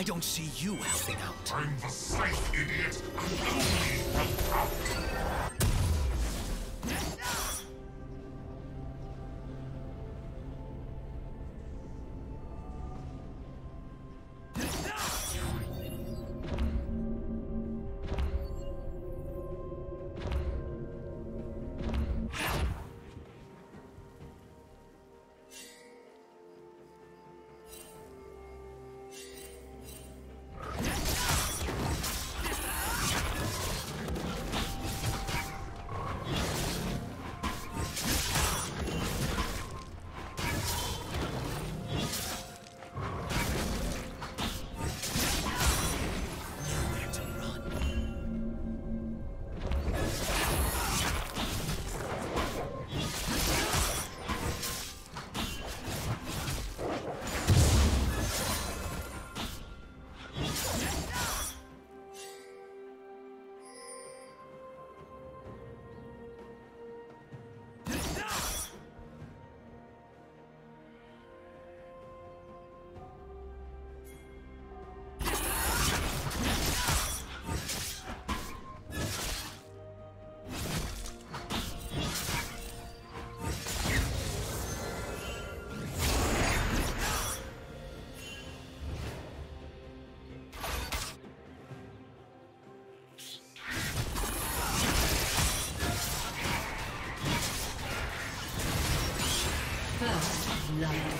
I don't see you helping out. I'm the scythe, idiot. I only help out. First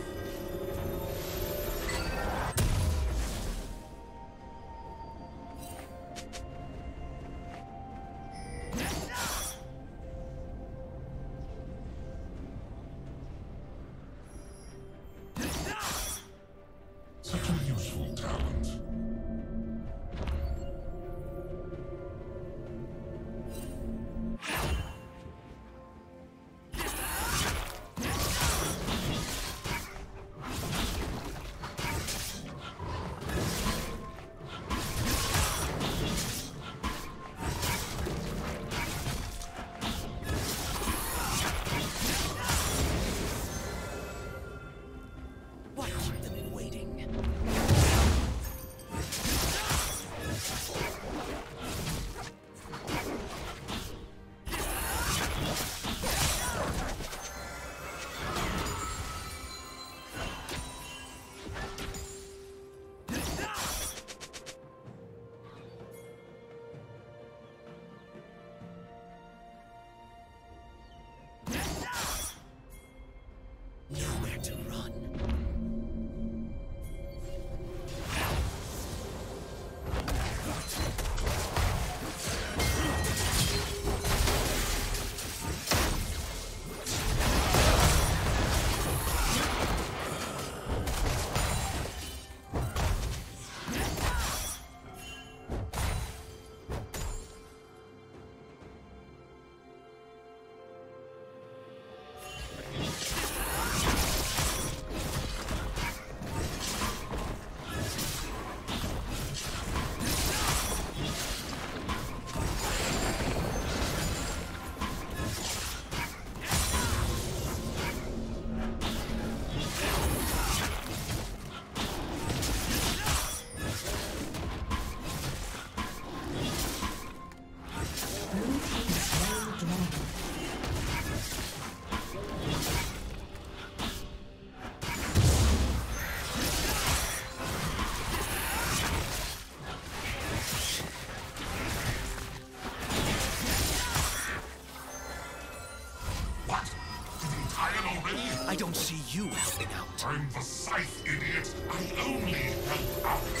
I'm the scythe, idiot. I only help out.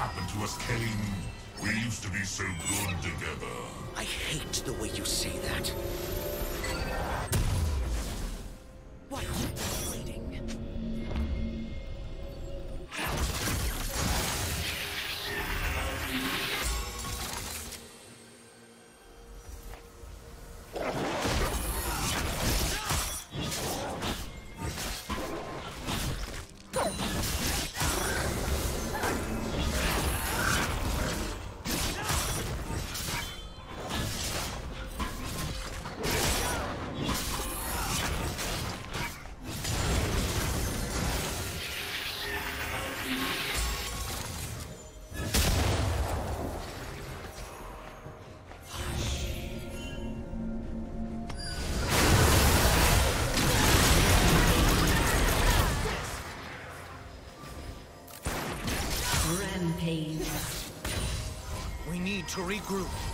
happened to us, Kayn? We used to be so good together. I hate the way you say that. group.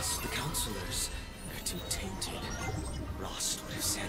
Plus, the counselors, they're too tainted. Rhaast would have said,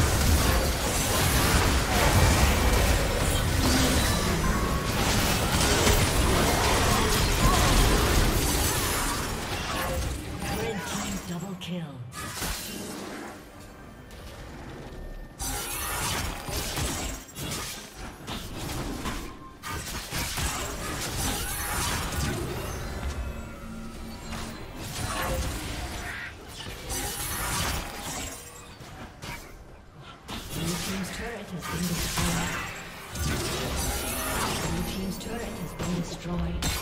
destroyed.